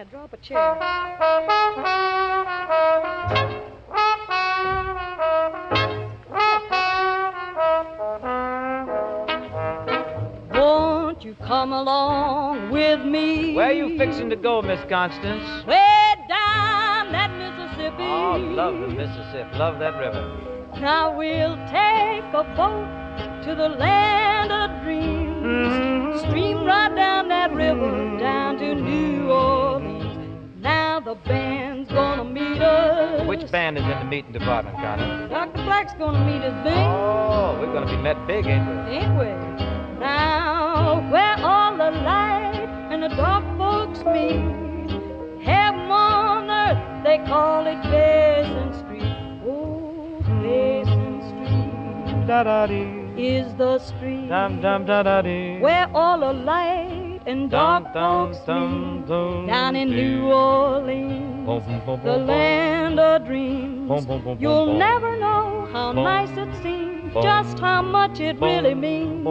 Yeah, draw up a chair. Won't you come along with me? Where are you fixing to go, Miss Constance? Way down that Mississippi. Oh, love the Mississippi. Love that river. Now we'll take a boat to the land of dreams. Mm-hmm. Stream right down that river Which band is in the meeting department, Connie? Dr. Black's gonna meet us, Bing. Oh, we're gonna be met big, ain't we? Ain't we? Now, where all the light and the dark folks meet, heaven on earth, they call it Basin Street. Oh, Basin Street Da da dee. is the street Dum dum da da dee. where all the light and dark folks meet. Down in. New Orleans, the land of dreams. You'll never know how nice it seems, just how much it really means.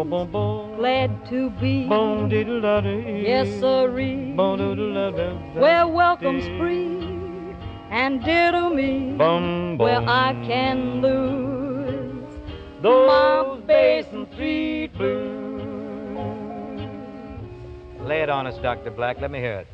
Glad to be, Boom diddle da dee. yes sirree, where welcome's free and dear to me, where I can lose my Us, Dr. Black. Let me hear it.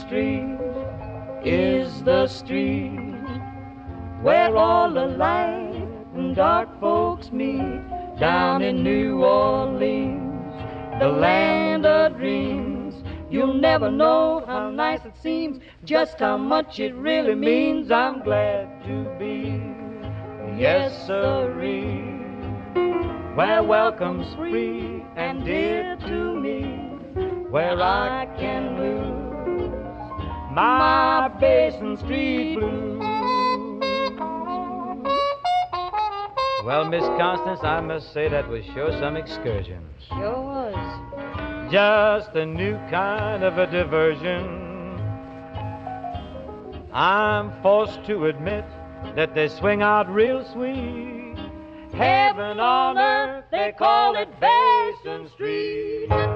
Street is the street where all the light and dark folks meet down in New Orleans, the land of dreams. You'll never know how nice it seems, just how much it really means. I'm glad to be, yes, sirree, where welcome's free and dear to me, where I can lose my Basin Street blues. Well, Miss Constance, I must say that was sure some excursion. Sure was. Just a new kind of a diversion. I'm forced to admit that they swing out real sweet. Heaven on earth, they call it Basin Street.